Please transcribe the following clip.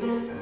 Christ.